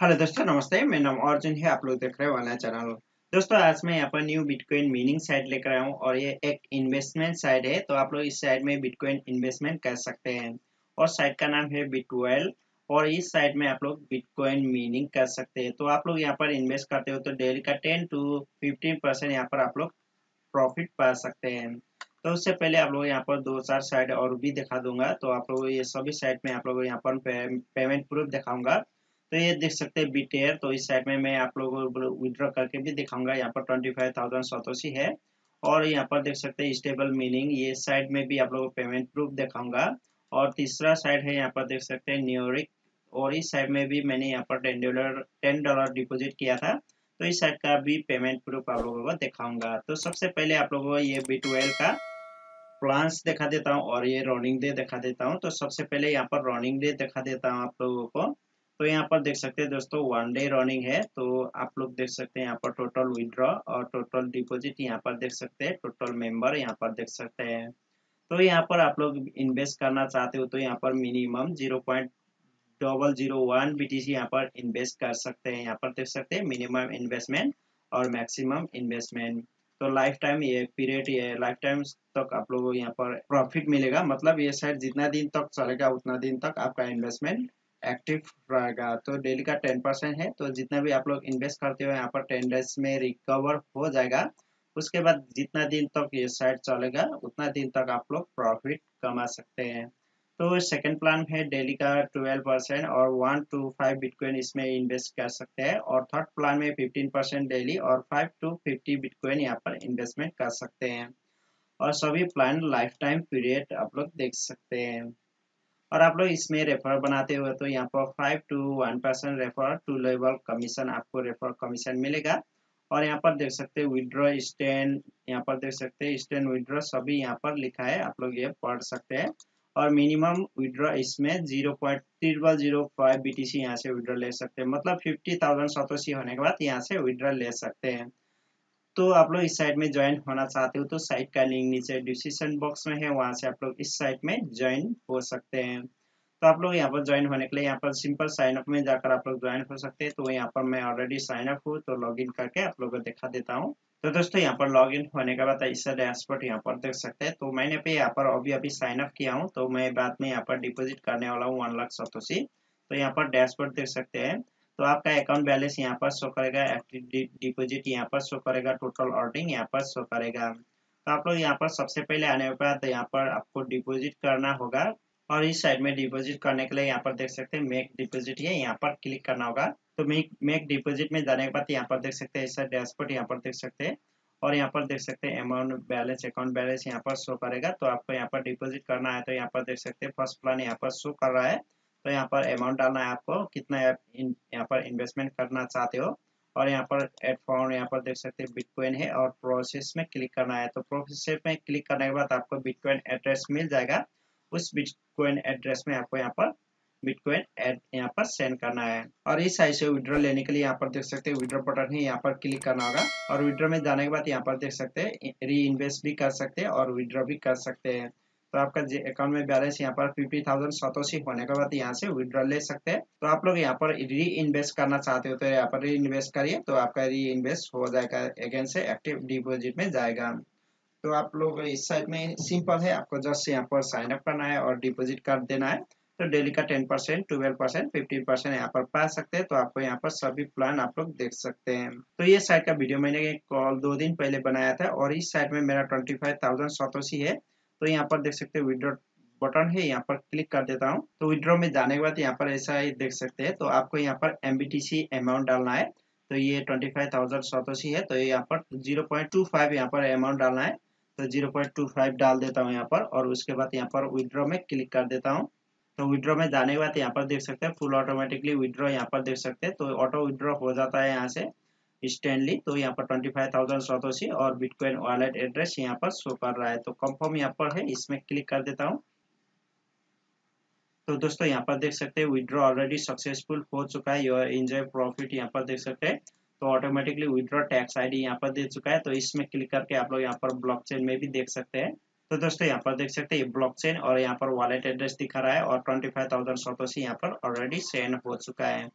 Hello दोस्तों, नमस्ते। मेरा नाम अर्जुन है। आप लोग देख रहे हो चैनल। दोस्तों, आज मैं यहाँ पर न्यू बिटकॉइन मीनिंग साइट लेकर आया हूँ और ये एक इन्वेस्टमेंट साइट है। तो आप लोग इस साइट में बिटकॉइन इन्वेस्टमेंट कर सकते हैं। और साइट का नाम है बिटवेल और इस साइट में आप लोग बिटकॉइन मीनिंग कर सकते हैं। तो आप लोग यहाँ पर इन्वेस्ट करते हो तो डेली का टेन टू फिफ्टीन परसेंट यहाँ पर आप लोग प्रॉफिट पा सकते हैं। तो उससे पहले आप लोग यहाँ पर दो चार साइट और भी दिखा दूँगा। तो आप लोग ये सभी साइट में आप लोग यहाँ पर पेमेंट प्रूफ दिखाऊँगा। तो ये देख सकते हैं बीटेयर तो इस साइड में मैं आप लोगों को विड्रॉ करके भी दिखाऊँगा। यहाँ पर ट्वेंटी फाइव थाउज़ेंड सतोसी है। और यहाँ पर देख सकते हैं स्टेबल मीनिंग ये साइड में भी आप लोगों को पेमेंट प्रूफ दिखाऊँगा। और तीसरा साइड है, यहाँ पर देख सकते हैं न्यूरिक और इस साइड में भी मैंने यहाँ पर ten dollar ten dollar deposit किया था। तो इस साइड का भी पेमेंट प्रूफ आप लोगों को दिखाऊँगा। तो सबसे पहले आप लोगों को ये बी का प्लान्स दिखा देता हूँ, और ये रनिंग डे दिखा देता हूँ। तो सबसे पहले यहाँ पर रनिंग डे दिखा देता हूँ आप लोगों को। तो यहाँ पर देख सकते हैं दोस्तों वन डे रनिंग है तो आप लोग देख सकते हैं यहाँ पर टोटल विड्रॉ और टोटल डिपॉजिट यहाँ पर देख सकते हैं टोटल मेंबर यहाँ पर देख सकते हैं। तो यहाँ पर आप लोग इन्वेस्ट करना चाहते हो तो यहाँ पर minimum zero point double zero one B T यहाँ पर इन्वेस्ट कर सकते हैं, यहाँ पर देख सकते हैं मिनिमम इन्वेस्टमेंट और मैक्सिमम इन्वेस्टमेंट तो लाइफ टाइम ये पीरियड ये लाइफ टाइम तक आप लोगों को यहाँ पर प्रॉफिट मिलेगा मतलब ये शायद जितना दिन तक चलेगा उतना दिन तक आपका इन्वेस्टमेंट एक्टिव रहेगा तो डेली का टेन परसेंट है। तो जितना भी आप लोग इन्वेस्ट करते हो, यहाँ पर टेन डेज़ में रिकवर हो जाएगा। उसके बाद जितना दिन तक ये साइट चलेगा, उतना दिन तक आप लोग प्रॉफिट कमा सकते हैं। तो सेकंड प्लान है डेली का ट्वेल्व परसेंट और वन टू फाइव बिटकॉइन इसमें इन्वेस्ट कर सकते हैं। और थर्ड प्लान में फिफ्टीन परसेंट डेली और फाइव टू फिफ्टी बिटकॉइन यहाँ पर इन्वेस्टमेंट कर सकते हैं। और सभी प्लान लाइफ टाइम पीरियड आप लोग देख सकते हैं। और आप लोग इसमें रेफर बनाते हुए तो यहाँ पर five two one percent refer to level commission आपको रेफर कमीशन मिलेगा। और यहाँ पर देख सकते हैं विड्रॉ स्टैंड यहाँ पर देख सकते हैं स्टैंड विड्रॉ सभी यहाँ पर लिखा है, आप लोग ये पढ़ सकते हैं। और मिनिमम विड्रॉ इसमें zero point triple zero five B T C यहाँ से विड्रॉ ले सकते हैं। मतलब फिफ्टी थाउज़ेंड सतोसी होने के बाद यहाँ से विड्रॉ ले सकते हैं। तो आप लोग इस साइट में ज्वाइन होना चाहते हो तो साइट का लिंक नीचे डिस्क्रिप्शन बॉक्स में है, वहाँ से आप लोग इस साइट में ज्वाइन हो सकते हैं। तो आप लोग यहाँ पर ज्वाइन होने के लिए यहाँ पर सिंपल साइन अप में जाकर आप लोग ज्वाइन हो सकते हैं। तो यहाँ पर मैं ऑलरेडी साइन अप हूँ तो लॉग इन करके आप लोग को दिखा देता हूँ। तो दोस्तों यहाँ पर लॉग इन होने के बाद इससे डैशबोर्ड यहाँ पर देख सकते हैं। तो मैंने पे यहाँ पर अभी अभी साइन अप किया हूँ तो मैं बाद में यहाँ पर डिपोजिट करने वाला हूँ वन लाख सतोसी। तो यहाँ पर डैशबोर्ड देख सकते हैं। तो आपका अकाउंट बैलेंस यहाँ पर शो करेगा एक्टिव डिपॉजिट यहाँ पर शो करेगा टोटल अर्निंग यहाँ पर शो करेगा तो आप लोग यहाँ पर सबसे पहले आने के बाद यहाँ पर आपको डिपॉजिट करना होगा और इस साइड में डिपॉजिट करने के लिए यहाँ पर देख सकते हैं मेक डिपॉजिट है यहाँ पर क्लिक करना होगा तो मेक मेक डिपॉजिट में जाने के बाद यहाँ पर देख सकते हैं ऐसा डैशबोर्ड यहाँ पर देख सकते हैं और यहाँ पर देख सकते हैं अमाउंट बैलेंस अकाउंट बैलेंस यहाँ पर शो करेगा तो आपको यहाँ पर डिपॉजिट करना है तो यहाँ पर देख सकते हैं फ़र्स्ट प्लान यहाँ पर शो कर रहा है तो यहाँ पर अमाउंट डालना है आपको, कितना यहाँ पर इन्वेस्टमेंट करना चाहते हो। और यहाँ पर एड फाउंड यहाँ पर देख सकते हैं बिटकॉइन है और प्रोसेस में क्लिक करना है। तो प्रोसेस में क्लिक करने के बाद आपको बिटकॉइन एड्रेस मिल जाएगा। उस बिटकॉइन एड्रेस में आपको यहाँ पर बिटकॉइन एड यहाँ पर सेंड करना है। और इस साइज़ से विड्रॉ लेने के लिए यहाँ पर देख सकते हैं विड्रॉ बटन है यहाँ पर क्लिक करना होगा। और विड्रॉ में जाने के बाद यहाँ पर देख सकते हैं री इन्वेस्ट भी कर सकते हैं और विड्रॉ भी कर सकते हैं। तो आपका अकाउंट में बैलेंस यहाँ पर फिफ्टी थाउज़ेंड सतोसी होने के बाद यहाँ से विड्रॉ ले सकते हैं। तो आप लोग यहाँ पर री इन्वेस्ट करना चाहते हो तो यहाँ पर री इन्वेस्ट करिए तो आपका री इन्वेस्ट हो जाएगा अगेन से एक्टिव डिपोजिट में जाएगा। तो आप लोग इस साइड में सिंपल है, आपको जस्ट यहाँ पर साइन अप करना है और डिपोजिट कर देना है। तो डेली का ten percent twelve percent fifteen percent यहाँ पर पा सकते हैं तो आपको यहाँ पर सभी प्लान आप लोग देख सकते हैं। तो ये साइट का वीडियो मैंने कॉल दो दिन पहले बनाया था और इस साइट में मेरा ट्वेंटी फाइव थाउज़ेंड सतोसी है। तो यहाँ पर देख सकते हैं विड्रॉ बटन है, यहाँ पर क्लिक कर देता हूँ। तो विड्रॉ में जाने के बाद यहाँ पर ऐसा ही देख सकते हैं तो आपको यहाँ पर एम अमाउंट डालना है। तो ये ट्वेंटी फाइव थाउज़ेंड सतोसी है तो यहाँ पर ज़ीरो पॉइंट टू फाइव यहाँ पर अमाउंट डालना है। तो ज़ीरो पॉइंट टू फाइव डाल देता हूँ यहाँ पर, और उसके बाद यहाँ पर विड्रॉ में क्लिक कर देता हूँ। तो विड्रॉ में जाने के बाद यहाँ पर देख सकते हैं फुल ऑटोमेटिकली विड्रॉ यहाँ पर देख सकते हैं। तो ऑटो विड्रॉ हो जाता है यहाँ से। स्टैंडली तो यहाँ पर ट्वेंटी फाइव थाउज़ेंड सतोसी और बिटकॉइन वॉलेट एड्रेस यहाँ पर शो कर रहा है तो कंफर्म यहाँ पर है इसमें क्लिक कर देता हूँ तो दोस्तों यहाँ पर देख सकते हैं विड्रॉ ऑलरेडी सक्सेसफुल हो चुका है योर एंजॉय प्रॉफिट यहाँ पर देख सकते हैं तो ऑटोमेटिकली विड्रॉ टैक्स आईडी यहाँ पर दे चुका है तो इसमें क्लिक करके आप लोग यहाँ पर ब्लॉकचेन में भी देख सकते हैं तो दोस्तों यहाँ पर देख सकते हैं ब्लॉकचेन और यहाँ पर वॉलेट एड्रेस दिखा रहा है और ट्वेंटी फाइव थाउज़ेंड यहाँ पर ऑलरेडी सेंड हो चुका है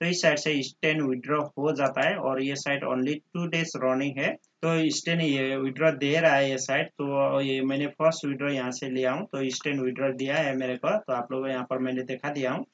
तो इस साइड से स्टेन विड्रॉ हो जाता है और ये site only two days running है। तो स्टेन ये विड्रॉ दे रहा है ये साइड तो ये मैंने फ़र्स्ट विड्रॉ यहाँ से लिया हूँ। तो स्टेन विड्रॉ दिया है मेरे को तो आप लोगों यहाँ पर मैंने दिखा दिया हूँ।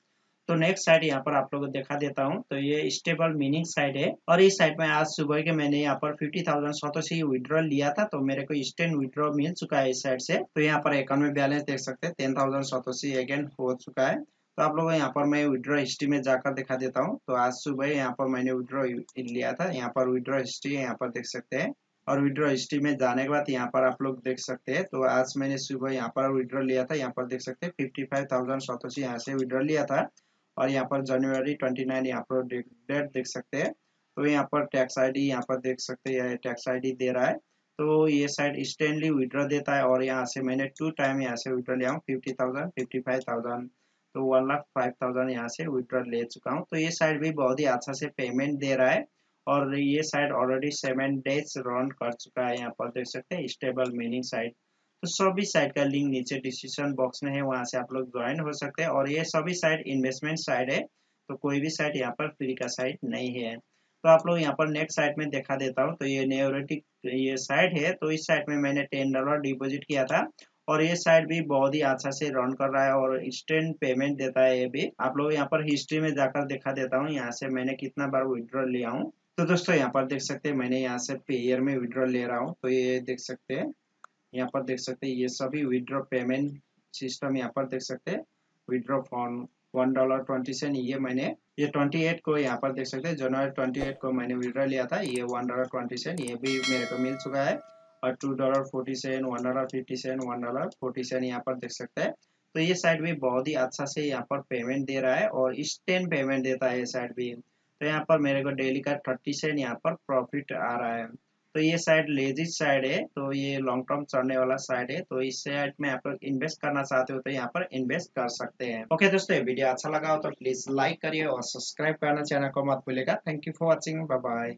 तो नेक्स्ट साइड यहाँ पर आप लोगों को दिखा देता हूँ। तो ये स्टेबल मीनिंग साइड है और इस साइड में आज सुबह के मैंने यहाँ पर फिफ्टी थाउज़ेंड सौ से विड्रॉ लिया था तो मेरे को स्टेन विड्रॉ मिल चुका है इस साइड से। तो यहाँ पर अकाउंट में बैलेंस देख सकते हैं टेन थाउज़ेंड सौ अगेन हो चुका है। तो आप लोगों यहाँ पर मैं विड्रॉ हिस्ट्री में जाकर दिखा देता हूँ तो आज सुबह यहाँ पर मैंने विड्रॉ लिया था यहाँ पर विड्रॉ हिस्ट्री यहाँ पर देख सकते हैं और विड्रॉ हिस्ट्री में जाने के बाद यहाँ पर आप लोग देख सकते हैं तो आज मैंने सुबह यहाँ पर विड्रॉ लिया था यहाँ पर देख सकते हैं फिफ्टी फाइव थाउज़ेंड सतोशी यहाँ से विड्रॉ लिया था और यहाँ पर जनवरी ट्वेंटी नाइन यहाँ पर डेट देख सकते हैं तो यहाँ पर टैक्स आईडी यहाँ पर देख सकते हैं टैक्स आईडी दे रहा है तो ये साइड स्टैंडली विड्रॉ देता है और यहाँ से मैंने टू टाइम यहाँ से विड्रॉ लिया हूँ fifty thousand fifty five thousand तो वन लाख फाइव थाउज़ेंड यहाँ से विड्रॉ ले चुका हूँ। तो ये साइड भी बहुत ही अच्छा से पेमेंट दे रहा है और ये site already seven days run कर चुका है यहाँ पर देख सकते हैं स्टेबल मीनिंग साइड तो सभी साइड का लिंक नीचे डिस्क्रिप्शन बॉक्स में है, वहाँ से आप लोग ज्वाइन हो सकते हैं और ये सभी साइड इन्वेस्टमेंट साइड है तो कोई भी साइड यहाँ पर फ्री का साइड नहीं है। तो आप लोग यहाँ पर नेक्स्ट साइड में देखा देता हूँ तो ये नेओरेटिक ये साइड है तो इस साइड में मैंने टेन डॉलर डिपोजिट किया था और ये साइड भी बहुत ही अच्छा से रन कर रहा है और इंस्टेंट पेमेंट देता है ये भी। आप लोग यहाँ पर हिस्ट्री में जाकर देखा देता हूँ, यहाँ से मैंने कितना बार विड्रॉ लिया हूँ। तो दोस्तों, यहाँ पर देख सकते हैं, मैंने यहाँ से पेयर में विड्रॉ ले रहा हूँ। तो ये देख सकते हैं, यहाँ पर देख सकते हैं, ये सभी विड्रॉ पेमेंट सिस्टम यहाँ पर देख सकते हैं। Withdraw from one dollar twenty cent ये मैंने, ये ट्वेंटी एट को यहाँ पर देख सकते हैं जनवरी ट्वेंटी एट को मैंने विड्रॉ लिया था, ये वन डॉलर ट्वेंटी सेंट ये भी मेरे को मिल चुका है। और two dollar forty seven one dollar fifty seven one dollar forty seven यहाँ पर देख सकते हैं। तो ये साइड भी बहुत ही अच्छा से यहाँ पर पेमेंट दे रहा है और इंस्टेंट पेमेंट देता है ये साइड भी। तो यहाँ पर मेरे को डेली का थर्टी सेवन यहाँ पर प्रॉफिट आ रहा है। तो ये साइड लेजिट साइड है तो ये लॉन्ग टर्म चढ़ने वाला साइड है। तो इस साइड में आप लोग इन्वेस्ट करना चाहते हो तो यहाँ पर इन्वेस्ट कर सकते हैं। ओके दोस्तों वीडियो अच्छा लगा हो तो प्लीज़ लाइक करिए और सब्सक्राइब करना चैनल को मत भूलेगा thank you for watching bye